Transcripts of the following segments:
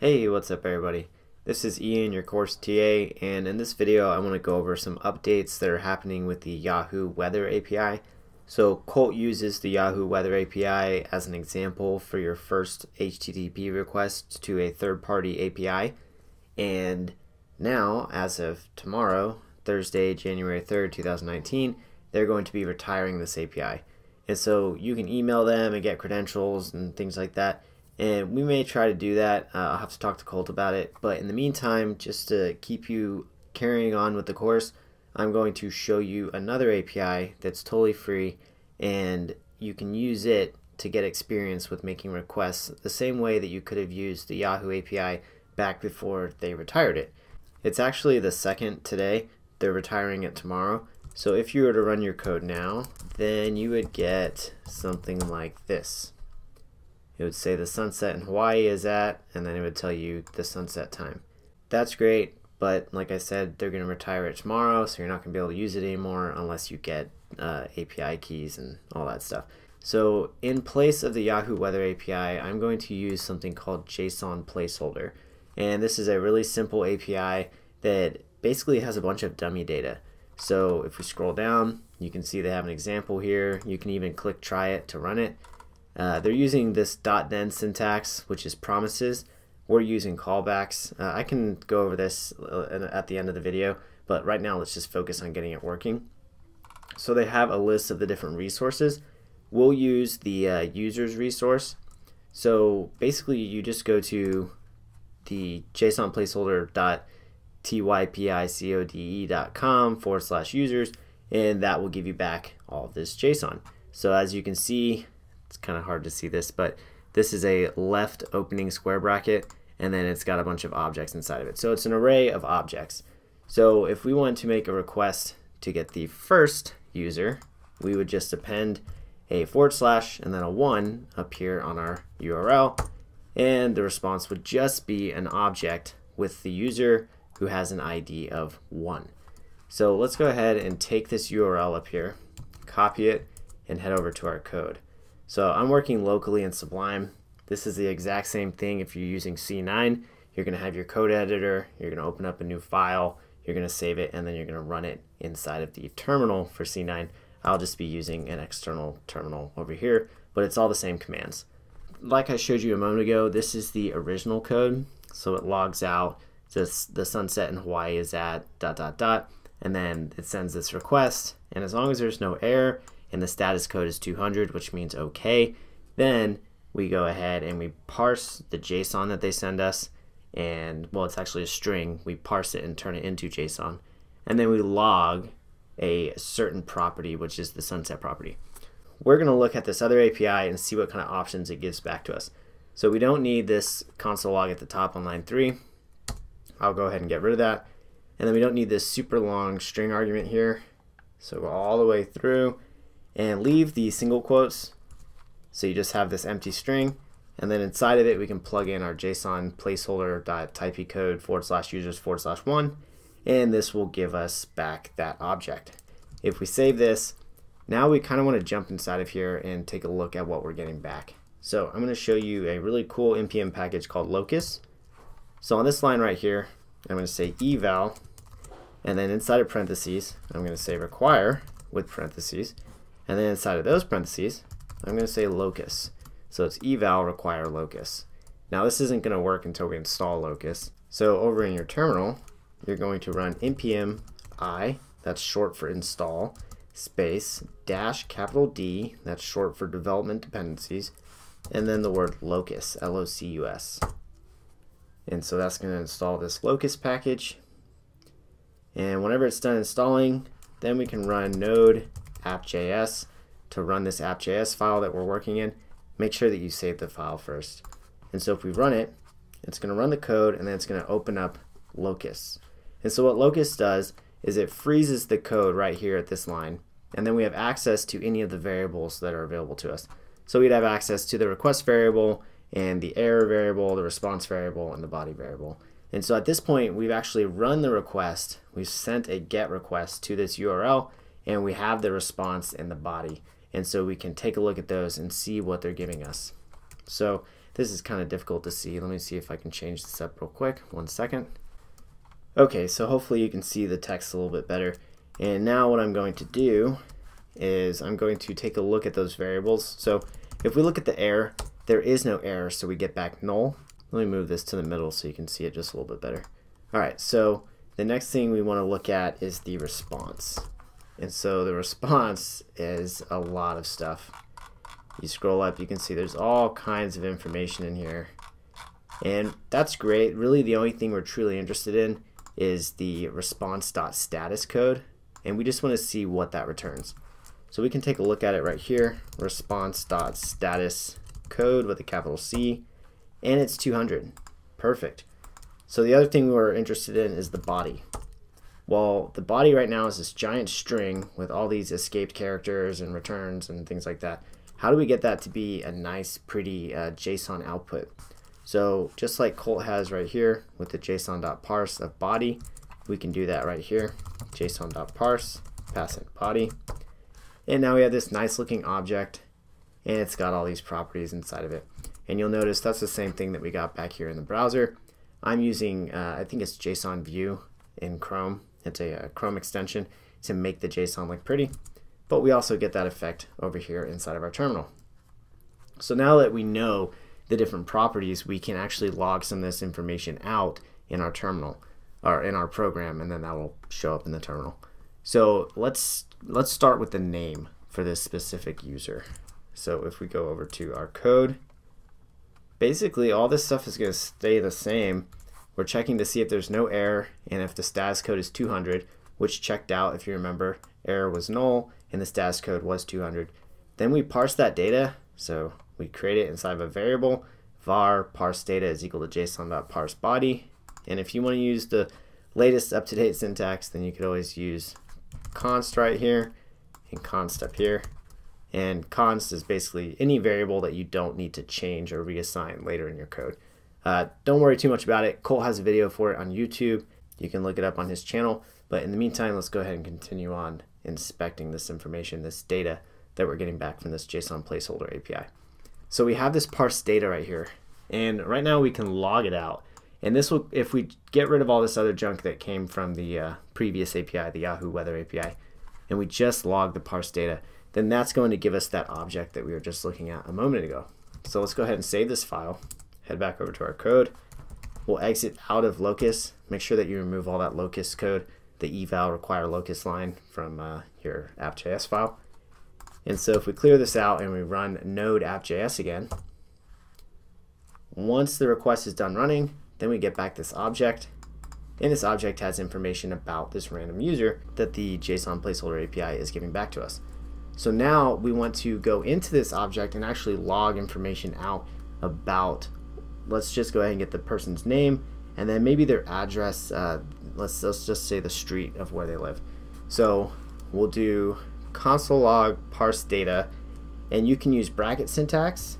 Hey, what's up everybody? This is Ian, your course TA, and in this video I want to go over some updates that are happening with the Yahoo Weather API. So Colt uses the Yahoo Weather API as an example for your first HTTP request to a third-party API, and now, as of tomorrow, Thursday, January 3rd, 2019, they're going to be retiring this API. And so you can email them and get credentials and things like that and we may try to do that. Uh, I'll have to talk to Colt about it. But in the meantime, just to keep you carrying on with the course, I'm going to show you another API that's totally free and you can use it to get experience with making requests the same way that you could have used the Yahoo API back before they retired it. It's actually the second today. They're retiring it tomorrow. So if you were to run your code now, then you would get something like this it would say the sunset in Hawaii is at, and then it would tell you the sunset time. That's great, but like I said, they're going to retire it tomorrow, so you're not going to be able to use it anymore unless you get uh, API keys and all that stuff. So in place of the Yahoo Weather API, I'm going to use something called JSON placeholder. And this is a really simple API that basically has a bunch of dummy data. So if we scroll down, you can see they have an example here. You can even click try it to run it. Uh, they're using this dot .then syntax, which is promises. We're using callbacks. Uh, I can go over this uh, at the end of the video, but right now let's just focus on getting it working. So they have a list of the different resources. We'll use the uh, users resource. So basically you just go to the JSON placeholder.typicode.com forward slash users and that will give you back all this JSON. So as you can see, it's kind of hard to see this, but this is a left opening square bracket, and then it's got a bunch of objects inside of it. So it's an array of objects. So if we want to make a request to get the first user, we would just append a forward slash and then a 1 up here on our URL, and the response would just be an object with the user who has an ID of 1. So let's go ahead and take this URL up here, copy it, and head over to our code. So I'm working locally in Sublime. This is the exact same thing if you're using C9. You're going to have your code editor, you're going to open up a new file, you're going to save it, and then you're going to run it inside of the terminal for C9. I'll just be using an external terminal over here, but it's all the same commands. Like I showed you a moment ago, this is the original code. So it logs out this, the sunset in Hawaii is at dot dot dot, and then it sends this request. And as long as there's no error, and the status code is 200, which means okay. Then we go ahead and we parse the JSON that they send us, and well, it's actually a string. We parse it and turn it into JSON, and then we log a certain property, which is the sunset property. We're going to look at this other API and see what kind of options it gives back to us. So we don't need this console log at the top on line 3. I'll go ahead and get rid of that. And then we don't need this super long string argument here. So go all the way through and leave the single quotes. So you just have this empty string and then inside of it we can plug in our JSON placeholder code forward slash users forward slash one and this will give us back that object. If we save this, now we kind of want to jump inside of here and take a look at what we're getting back. So I'm going to show you a really cool npm package called locus. So on this line right here, I'm going to say eval, and then inside of parentheses, I'm going to say require with parentheses, and then inside of those parentheses, I'm going to say locus. So it's eval require locus. Now this isn't going to work until we install locus. So over in your terminal, you're going to run npm i, that's short for install, space, dash capital D, that's short for development dependencies, and then the word locus, L-O-C-U-S. And so that's going to install this locus package. And whenever it's done installing, then we can run node app.js to run this app.js file that we're working in, make sure that you save the file first. And so if we run it, it's going to run the code and then it's going to open up Locus. And so what Locus does is it freezes the code right here at this line and then we have access to any of the variables that are available to us. So we'd have access to the request variable and the error variable, the response variable, and the body variable. And so at this point, we've actually run the request. We've sent a GET request to this URL, and we have the response in the body. And so we can take a look at those and see what they're giving us. So This is kind of difficult to see. Let me see if I can change this up real quick. One second. Okay, so hopefully you can see the text a little bit better. And now what I'm going to do is I'm going to take a look at those variables. So if we look at the error, there is no error, so we get back null. Let me move this to the middle so you can see it just a little bit better. All right, so the next thing we want to look at is the response. And so the response is a lot of stuff. You scroll up, you can see there's all kinds of information in here. And that's great. Really the only thing we're truly interested in is the response.status code. And we just want to see what that returns. So we can take a look at it right here, response.status code with a capital C, and it's 200. Perfect. So the other thing we're interested in is the body. Well, the body right now is this giant string with all these escaped characters and returns and things like that. How do we get that to be a nice, pretty uh, JSON output? So just like Colt has right here with the json.parse of body, we can do that right here. json.parse, pass in body. And now we have this nice looking object and it's got all these properties inside of it. And you'll notice that's the same thing that we got back here in the browser. I'm using, uh, I think it's JSON View in Chrome. It's a, a Chrome extension to make the JSON look pretty. But we also get that effect over here inside of our terminal. So now that we know the different properties, we can actually log some of this information out in our terminal or in our program, and then that will show up in the terminal. So let's let's start with the name for this specific user. So if we go over to our code, basically all this stuff is going to stay the same. We're checking to see if there's no error and if the status code is 200, which checked out if you remember, error was null and the status code was 200. Then we parse that data, so we create it inside of a variable, var parse data is equal to json.parse body. And if you want to use the latest up-to-date syntax, then you could always use const right here and const up here. And const is basically any variable that you don't need to change or reassign later in your code. Uh, don't worry too much about it. Colt has a video for it on YouTube. You can look it up on his channel. But in the meantime, let's go ahead and continue on inspecting this information, this data that we're getting back from this JSON placeholder API. So we have this parse data right here. And right now we can log it out. And this will, if we get rid of all this other junk that came from the uh, previous API, the Yahoo Weather API, and we just log the parse data, then that's going to give us that object that we were just looking at a moment ago. So let's go ahead and save this file, head back over to our code. We'll exit out of locus. Make sure that you remove all that locus code, the eval require locus line from uh, your app.js file. And so if we clear this out and we run node app.js again, once the request is done running, then we get back this object. And this object has information about this random user that the JSON placeholder API is giving back to us. So now we want to go into this object and actually log information out about, let's just go ahead and get the person's name and then maybe their address, uh, let's, let's just say the street of where they live. So we'll do console log parse data and you can use bracket syntax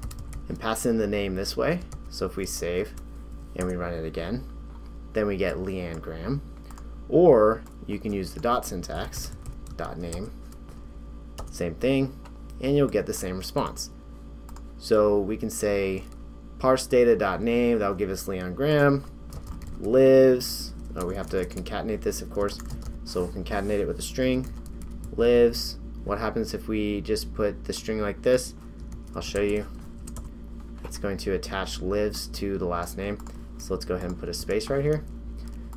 and pass in the name this way. So if we save and we run it again, then we get Leanne Graham. Or you can use the dot syntax, dot name, same thing, and you'll get the same response. So we can say parse data.name, that'll give us Leanne Graham, lives, oh, we have to concatenate this of course, so we'll concatenate it with a string, lives, what happens if we just put the string like this? I'll show you. It's going to attach lives to the last name. So let's go ahead and put a space right here.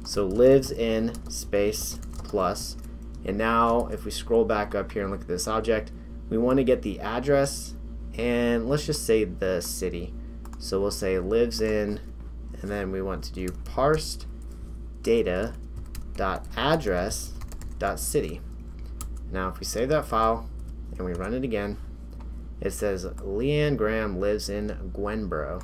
So lives in space plus and now if we scroll back up here and look at this object, we want to get the address and let's just say the city. So we'll say lives in and then we want to do parsed data dot address dot city. Now if we save that file and we run it again, it says Leanne Graham lives in Gwenborough.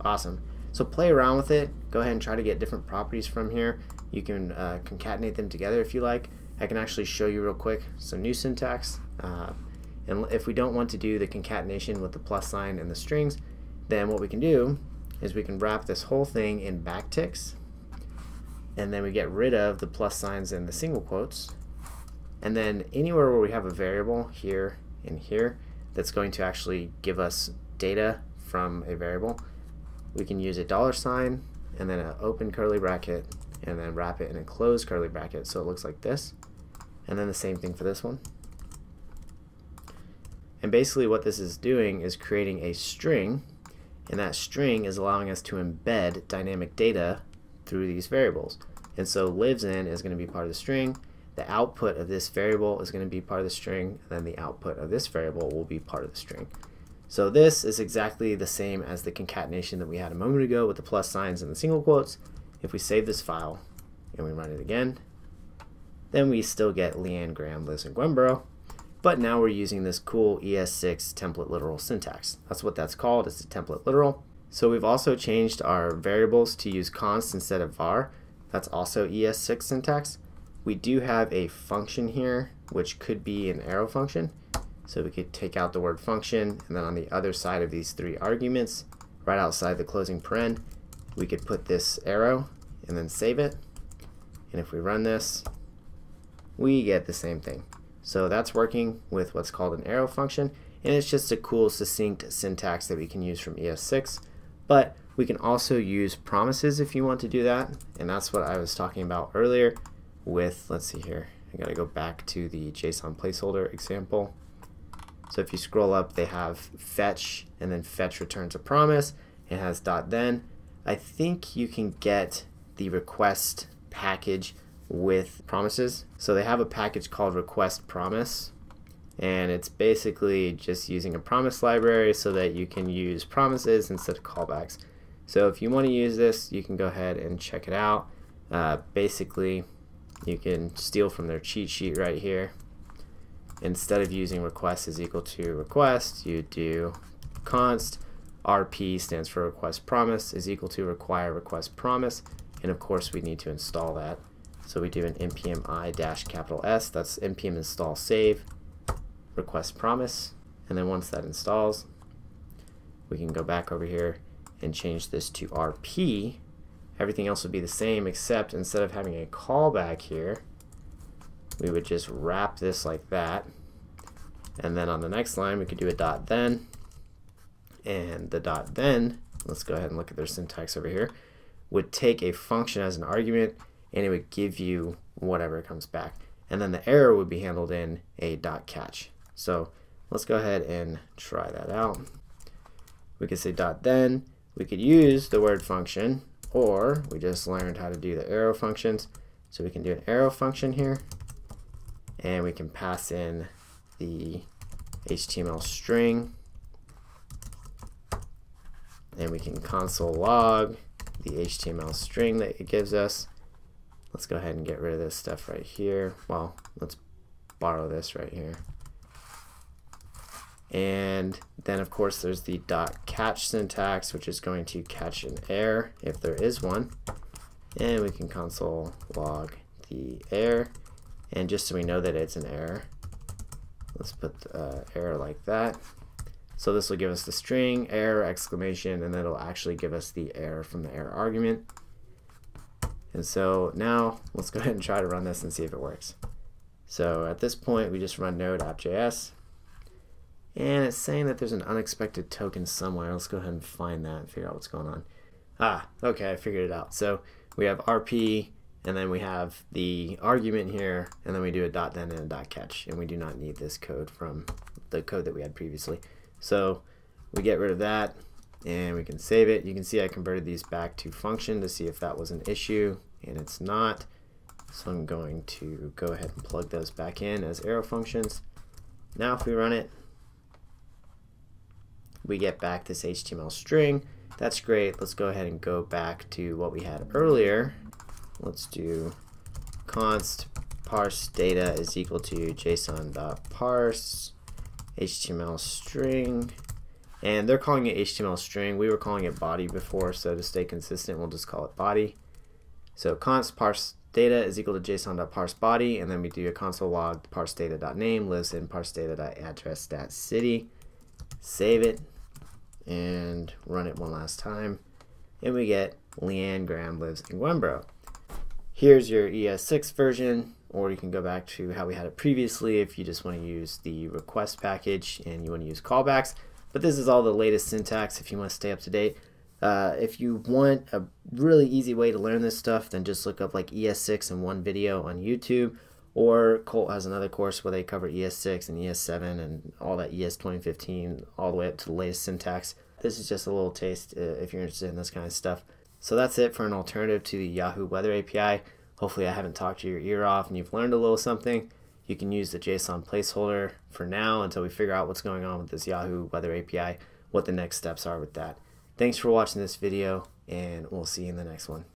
Awesome. So play around with it. Go ahead and try to get different properties from here. You can uh, concatenate them together if you like. I can actually show you real quick some new syntax. Uh, and if we don't want to do the concatenation with the plus sign and the strings, then what we can do is we can wrap this whole thing in backticks and then we get rid of the plus signs and the single quotes and then anywhere where we have a variable here and here that's going to actually give us data from a variable we can use a dollar sign and then an open curly bracket and then wrap it in a closed curly bracket so it looks like this. And then the same thing for this one. And basically what this is doing is creating a string and that string is allowing us to embed dynamic data through these variables. And so lives in is going to be part of the string. The output of this variable is going to be part of the string. And then the output of this variable will be part of the string. So this is exactly the same as the concatenation that we had a moment ago with the plus signs and the single quotes. If we save this file and we run it again, then we still get Leanne Graham lives in Gwenborough. But now we're using this cool ES6 template literal syntax. That's what that's called, it's a template literal. So we've also changed our variables to use const instead of var. That's also ES6 syntax. We do have a function here, which could be an arrow function. So we could take out the word function, and then on the other side of these three arguments, right outside the closing paren, we could put this arrow and then save it. And if we run this, we get the same thing. So that's working with what's called an arrow function, and it's just a cool succinct syntax that we can use from ES6. But we can also use promises if you want to do that, and that's what I was talking about earlier with, let's see here, I gotta go back to the JSON placeholder example. So if you scroll up, they have fetch, and then fetch returns a promise. It has dot then. I think you can get the request package with promises. So they have a package called request promise and it's basically just using a promise library so that you can use promises instead of callbacks. So if you want to use this, you can go ahead and check it out. Uh, basically, you can steal from their cheat sheet right here. Instead of using request is equal to request, you do const RP stands for request promise is equal to require request promise and of course we need to install that so we do an npm i dash capital S, that's npm install save, request promise, and then once that installs, we can go back over here and change this to RP. Everything else would be the same except instead of having a callback here, we would just wrap this like that. And then on the next line, we could do a dot then. And the dot then, let's go ahead and look at their syntax over here, would take a function as an argument and it would give you whatever comes back. And then the error would be handled in a dot catch. So let's go ahead and try that out. We could say dot then. We could use the word function, or we just learned how to do the arrow functions. So we can do an arrow function here, and we can pass in the HTML string, and we can console log the HTML string that it gives us, Let's go ahead and get rid of this stuff right here. Well, let's borrow this right here. And then of course there's the dot catch syntax, which is going to catch an error if there is one. And we can console log the error. And just so we know that it's an error, let's put uh, error like that. So this will give us the string, error, exclamation, and then it'll actually give us the error from the error argument. And so now let's go ahead and try to run this and see if it works. So at this point, we just run node.js. And it's saying that there's an unexpected token somewhere. Let's go ahead and find that and figure out what's going on. Ah, okay, I figured it out. So we have RP, and then we have the argument here, and then we do a dot then and a dot catch. And we do not need this code from the code that we had previously. So we get rid of that and we can save it. You can see I converted these back to function to see if that was an issue and it's not. So I'm going to go ahead and plug those back in as arrow functions. Now if we run it, we get back this HTML string. That's great. Let's go ahead and go back to what we had earlier. Let's do const parse data is equal to json.parse HTML string and they're calling it HTML string. We were calling it body before, so to stay consistent, we'll just call it body. So const parse data is equal to json.parse body, and then we do a console log parse data.name lives in parse data.address.city. Save it and run it one last time, and we get Leanne Graham lives in Gwenborough. Here's your ES6 version, or you can go back to how we had it previously if you just want to use the request package and you want to use callbacks. But this is all the latest syntax if you want to stay up to date. Uh, if you want a really easy way to learn this stuff, then just look up like ES6 in one video on YouTube. Or Colt has another course where they cover ES6 and ES7 and all that ES 2015, all the way up to the latest syntax. This is just a little taste uh, if you're interested in this kind of stuff. So that's it for an alternative to the Yahoo Weather API. Hopefully, I haven't talked your ear off and you've learned a little something. You can use the JSON placeholder for now until we figure out what's going on with this Yahoo Weather API, what the next steps are with that. Thanks for watching this video, and we'll see you in the next one.